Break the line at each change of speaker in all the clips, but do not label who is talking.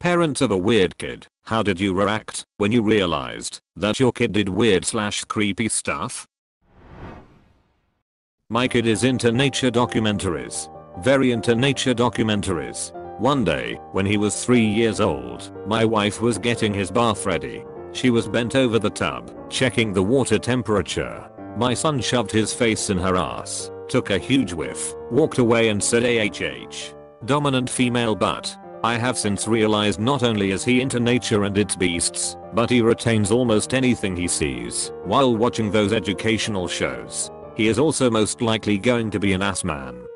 Parents of a weird kid, how did you react when you realized that your kid did weird slash creepy stuff? My kid is into nature documentaries. Very into nature documentaries. One day, when he was 3 years old, my wife was getting his bath ready. She was bent over the tub, checking the water temperature. My son shoved his face in her ass, took a huge whiff, walked away and said AHH. Dominant female butt. I have since realized not only is he into nature and its beasts, but he retains almost anything he sees while watching those educational shows. He is also most likely going to be an ass man.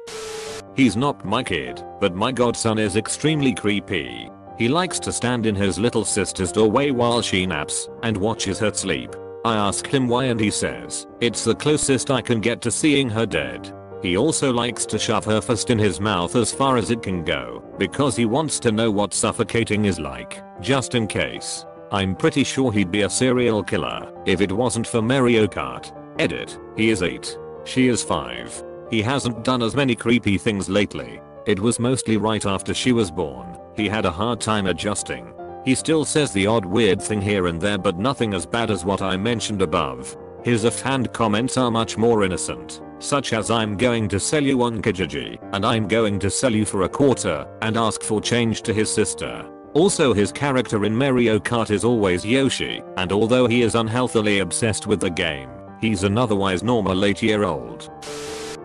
He's not my kid, but my godson is extremely creepy. He likes to stand in his little sister's doorway while she naps and watches her sleep. I ask him why and he says, it's the closest I can get to seeing her dead. He also likes to shove her fist in his mouth as far as it can go, because he wants to know what suffocating is like, just in case. I'm pretty sure he'd be a serial killer if it wasn't for Mario Kart. Edit. He is 8. She is 5. He hasn't done as many creepy things lately. It was mostly right after she was born. He had a hard time adjusting. He still says the odd weird thing here and there but nothing as bad as what I mentioned above. His offhand comments are much more innocent, such as I'm going to sell you on Kijiji and I'm going to sell you for a quarter and ask for change to his sister. Also his character in Mario Kart is always Yoshi and although he is unhealthily obsessed with the game, He's an otherwise normal 8 year old.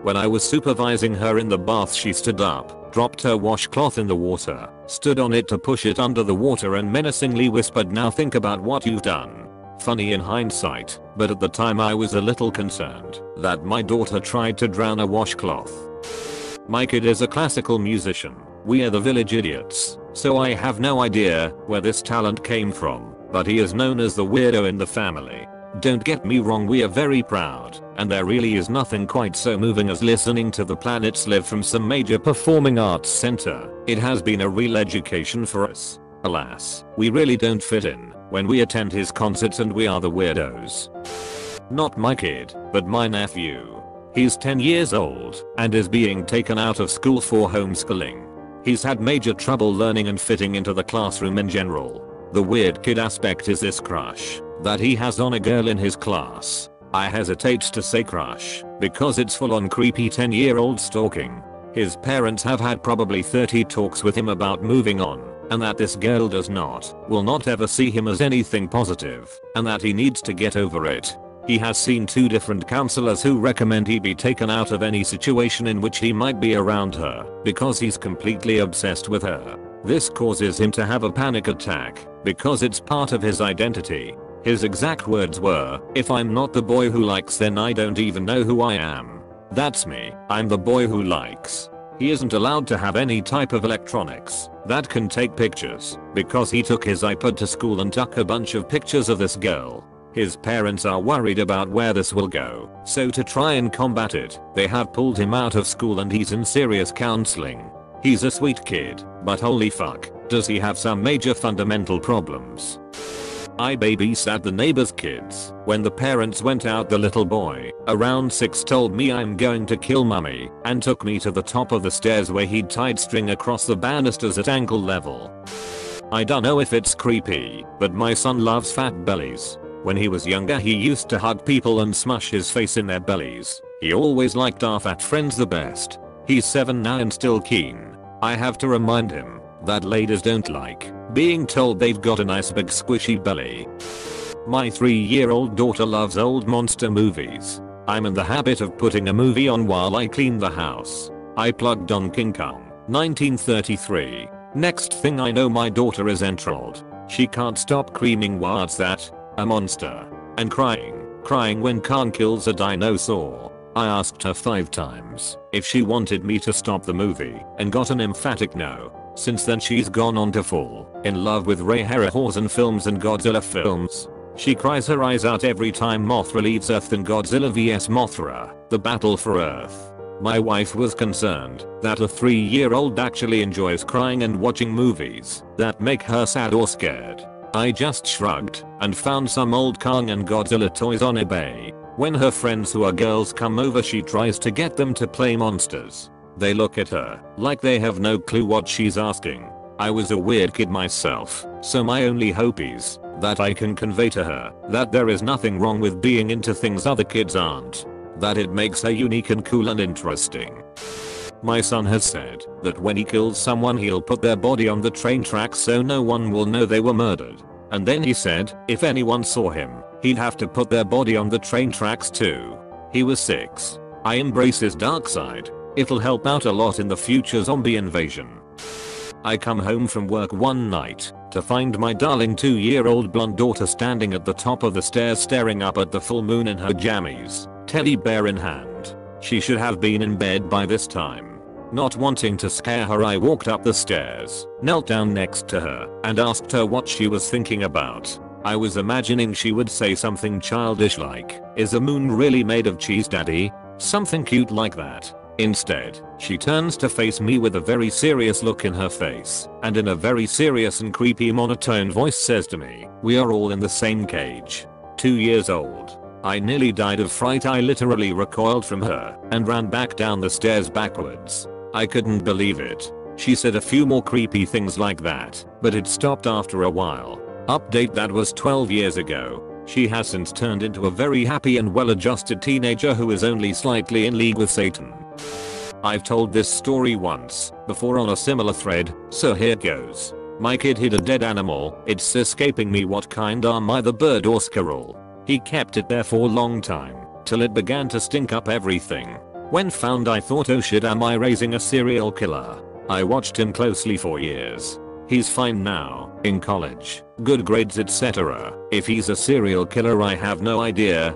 When I was supervising her in the bath she stood up, dropped her washcloth in the water, stood on it to push it under the water and menacingly whispered now think about what you've done. Funny in hindsight, but at the time I was a little concerned that my daughter tried to drown a washcloth. My kid is a classical musician. We are the village idiots, so I have no idea where this talent came from, but he is known as the weirdo in the family. Don't get me wrong we are very proud, and there really is nothing quite so moving as listening to the planets live from some major performing arts center. It has been a real education for us. Alas, we really don't fit in when we attend his concerts and we are the weirdos. Not my kid, but my nephew. He's 10 years old and is being taken out of school for homeschooling. He's had major trouble learning and fitting into the classroom in general. The weird kid aspect is this crush that he has on a girl in his class. I hesitate to say crush because it's full on creepy 10 year old stalking. His parents have had probably 30 talks with him about moving on and that this girl does not, will not ever see him as anything positive and that he needs to get over it. He has seen two different counselors who recommend he be taken out of any situation in which he might be around her because he's completely obsessed with her. This causes him to have a panic attack because it's part of his identity. His exact words were, if I'm not the boy who likes then I don't even know who I am. That's me, I'm the boy who likes. He isn't allowed to have any type of electronics that can take pictures because he took his iPad to school and took a bunch of pictures of this girl. His parents are worried about where this will go, so to try and combat it, they have pulled him out of school and he's in serious counseling. He's a sweet kid, but holy fuck, does he have some major fundamental problems. I babysat the neighbor's kids. When the parents went out the little boy, around 6 told me I'm going to kill mummy and took me to the top of the stairs where he'd tied string across the banisters at ankle level. I don't know if it's creepy, but my son loves fat bellies. When he was younger he used to hug people and smush his face in their bellies. He always liked our fat friends the best. He's 7 now and still keen I have to remind him that ladies don't like being told they've got a nice big squishy belly. My 3 year old daughter loves old monster movies. I'm in the habit of putting a movie on while I clean the house. I plugged on King Kong, 1933. Next thing I know my daughter is enthralled. She can't stop screaming what's that? A monster. And crying, crying when Kong kills a dinosaur. I asked her 5 times if she wanted me to stop the movie and got an emphatic no. Since then she's gone on to fall in love with Ray Harryhausen films and Godzilla films. She cries her eyes out every time Mothra leaves Earth in Godzilla vs Mothra, the battle for Earth. My wife was concerned that a 3 year old actually enjoys crying and watching movies that make her sad or scared. I just shrugged and found some old Kong and Godzilla toys on eBay when her friends who are girls come over she tries to get them to play monsters. They look at her like they have no clue what she's asking. I was a weird kid myself, so my only hope is that I can convey to her that there is nothing wrong with being into things other kids aren't. That it makes her unique and cool and interesting. My son has said that when he kills someone he'll put their body on the train tracks so no one will know they were murdered. And then he said if anyone saw him, he'd have to put their body on the train tracks too. He was 6. I embrace his dark side. It'll help out a lot in the future zombie invasion. I come home from work one night to find my darling 2 year old blonde daughter standing at the top of the stairs staring up at the full moon in her jammies, teddy bear in hand. She should have been in bed by this time. Not wanting to scare her I walked up the stairs, knelt down next to her, and asked her what she was thinking about. I was imagining she would say something childish like, is a moon really made of cheese daddy? Something cute like that. Instead, she turns to face me with a very serious look in her face, and in a very serious and creepy monotone voice says to me, we are all in the same cage. Two years old. I nearly died of fright I literally recoiled from her and ran back down the stairs backwards. I couldn't believe it. She said a few more creepy things like that, but it stopped after a while. Update that was 12 years ago. She has since turned into a very happy and well-adjusted teenager who is only slightly in league with Satan. I've told this story once before on a similar thread, so here goes. My kid hid a dead animal, it's escaping me what kind am I the bird or squirrel. He kept it there for a long time, till it began to stink up everything. When found I thought oh shit am I raising a serial killer. I watched him closely for years. He's fine now, in college, good grades etc. If he's a serial killer I have no idea.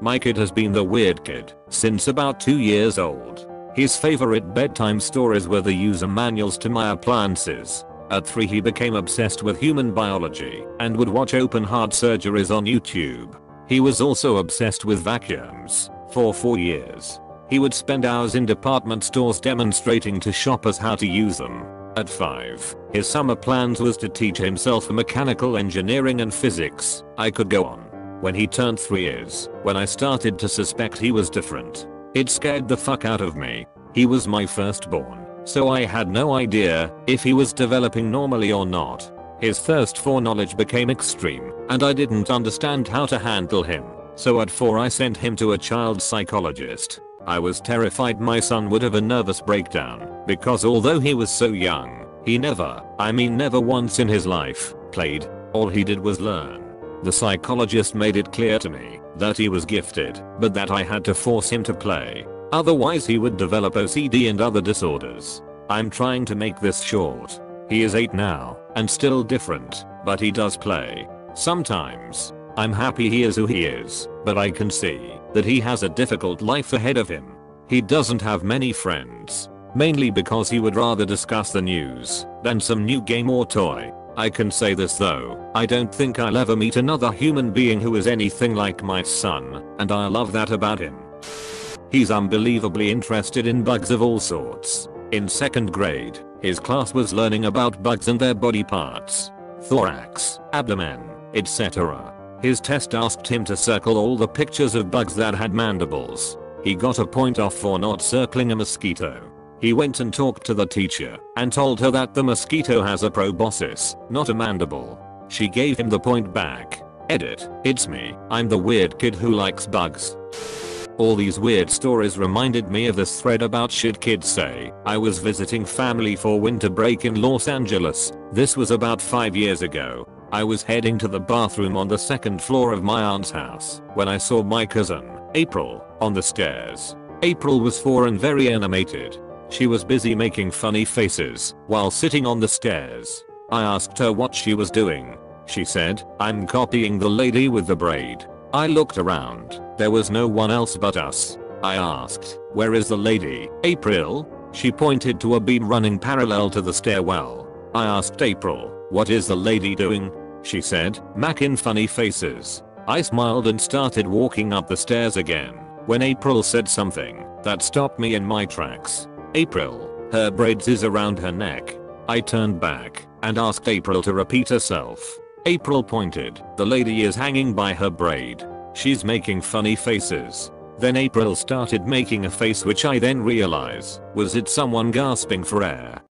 My kid has been the weird kid since about 2 years old. His favorite bedtime stories were the user manuals to my appliances. At 3 he became obsessed with human biology and would watch open heart surgeries on YouTube. He was also obsessed with vacuums for 4 years. He would spend hours in department stores demonstrating to shoppers how to use them. At 5, his summer plans was to teach himself mechanical engineering and physics. I could go on. When he turned 3 years, when I started to suspect he was different. It scared the fuck out of me. He was my firstborn, so I had no idea if he was developing normally or not. His thirst for knowledge became extreme, and I didn't understand how to handle him. So at 4 I sent him to a child psychologist. I was terrified my son would have a nervous breakdown because although he was so young, he never, I mean never once in his life, played. All he did was learn. The psychologist made it clear to me that he was gifted, but that I had to force him to play. Otherwise he would develop OCD and other disorders. I'm trying to make this short. He is 8 now, and still different, but he does play. Sometimes. I'm happy he is who he is, but I can see that he has a difficult life ahead of him. He doesn't have many friends. Mainly because he would rather discuss the news than some new game or toy. I can say this though, I don't think I'll ever meet another human being who is anything like my son, and I love that about him. He's unbelievably interested in bugs of all sorts. In second grade, his class was learning about bugs and their body parts. Thorax, abdomen, etc. His test asked him to circle all the pictures of bugs that had mandibles. He got a point off for not circling a mosquito. He went and talked to the teacher and told her that the mosquito has a proboscis, not a mandible. She gave him the point back. Edit, it's me, I'm the weird kid who likes bugs. All these weird stories reminded me of this thread about shit kids say. I was visiting family for winter break in Los Angeles. This was about 5 years ago. I was heading to the bathroom on the second floor of my aunt's house when I saw my cousin, April, on the stairs. April was 4 and very animated. She was busy making funny faces while sitting on the stairs. I asked her what she was doing. She said, I'm copying the lady with the braid. I looked around. There was no one else but us. I asked, where is the lady, April? She pointed to a beam running parallel to the stairwell. I asked April, what is the lady doing? She said, making funny faces. I smiled and started walking up the stairs again when April said something that stopped me in my tracks. April, her braids is around her neck. I turned back and asked April to repeat herself. April pointed, the lady is hanging by her braid. She's making funny faces. Then April started making a face which I then realize was it someone gasping for air.